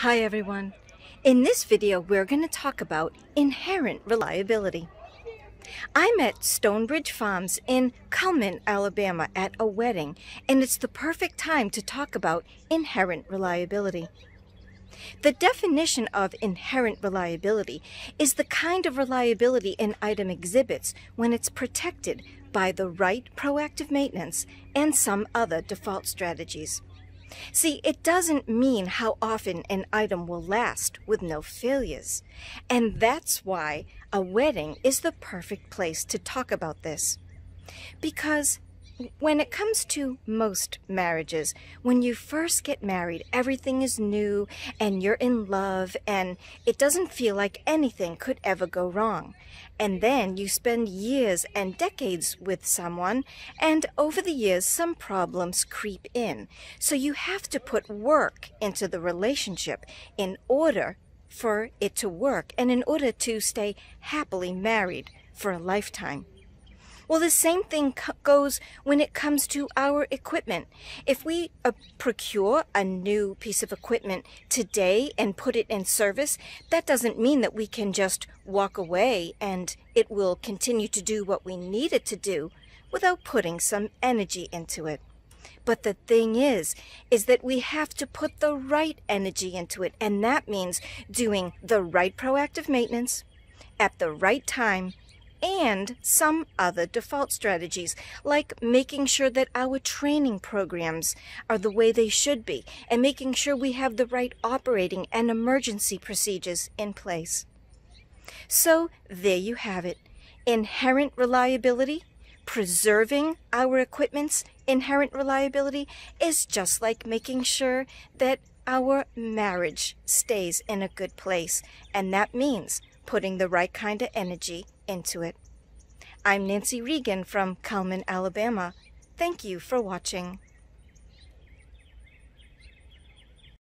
Hi everyone. In this video, we're going to talk about inherent reliability. I'm at Stonebridge Farms in Cullman, Alabama at a wedding, and it's the perfect time to talk about inherent reliability. The definition of inherent reliability is the kind of reliability an item exhibits when it's protected by the right proactive maintenance and some other default strategies. See, it doesn't mean how often an item will last with no failures. And that's why a wedding is the perfect place to talk about this. Because when it comes to most marriages, when you first get married, everything is new and you're in love and it doesn't feel like anything could ever go wrong. And then you spend years and decades with someone, and over the years, some problems creep in. So you have to put work into the relationship in order for it to work and in order to stay happily married for a lifetime. Well, the same thing goes when it comes to our equipment. If we uh, procure a new piece of equipment today and put it in service, that doesn't mean that we can just walk away and it will continue to do what we need it to do without putting some energy into it. But the thing is, is that we have to put the right energy into it. And that means doing the right proactive maintenance at the right time and some other default strategies, like making sure that our training programs are the way they should be, and making sure we have the right operating and emergency procedures in place. So there you have it. Inherent reliability, preserving our equipment's inherent reliability is just like making sure that our marriage stays in a good place. And that means putting the right kind of energy into it. I'm Nancy Regan from Cullman, Alabama. Thank you for watching.